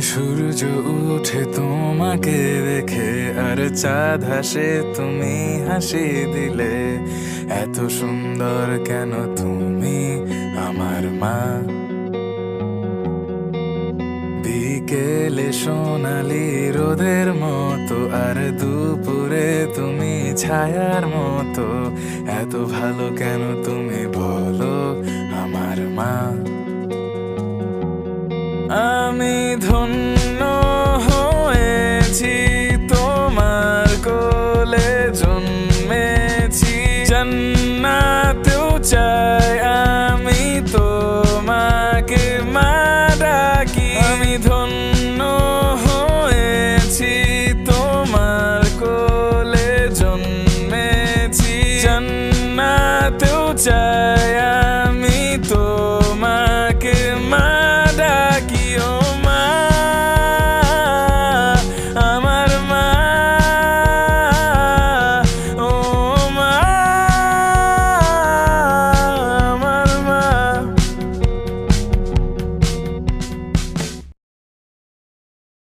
সূর্য উঠে তোমাকে দেখে, আর চাঁদ হাসে, তুমি হাসি দিলে। এত সুন্দর কেন তুমি আমার মা? বিকেলে সোনালি রোদের মতো, আর দুপুরে তুমি ছায়ার মতো। এত ভালো কেন তুমি আমি ধন্য হয়েছি, তোমার কোলে জন্মেছি। জান্নাতেও চাই আমি তোমাকে মা ডাকি। আমি ধন্য হয়েছি, তোমার কোলে জন্মেছি। জান্নাতেও চাই